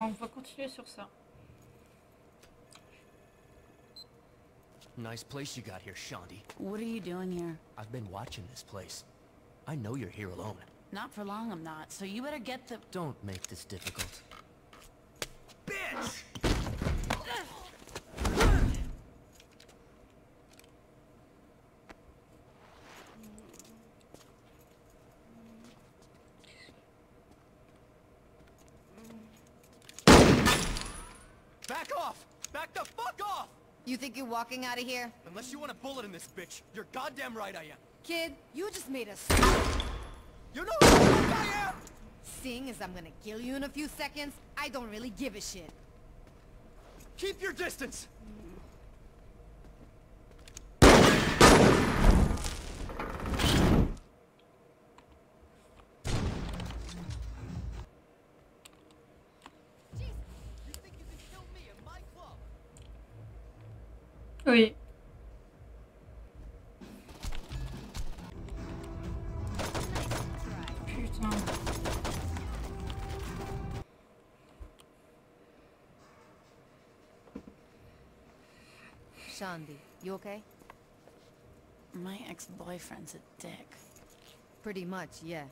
On va continuer sur ça. Nice place you got here, Shaundi. What are you doing here? I've been watching this place. I know you're here alone. Not for long, I'm not. So you better get the... Don't make this difficult. Bitch! Back off! Back the fuck off! You think you're walking out of here? Unless you want a bullet in this bitch, you're goddamn right I am. Kid, you just made us You know who the fuck I am? Seeing as I'm gonna kill you in a few seconds, I don't really give a shit. Keep your distance! You think you can kill me in my club? Oui. Putain. Shaundi, you okay? My ex-boyfriend's a dick. Pretty much, yeah.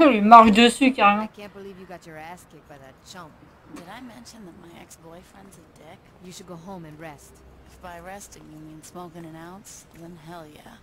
On lui marche dessus I carrément. can't believe you got your ass kicked by that chump. Did I mention that my ex-boyfriend's a dick? You should go home and rest. If by resting you mean smoking an ounce, then hell yeah.